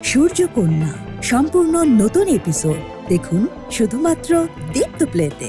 সূর্যকন্যা সম্পূর্ণ নতুন এপিসোড দেখুন শুধুমাত্র দীপ্ত প্লেতে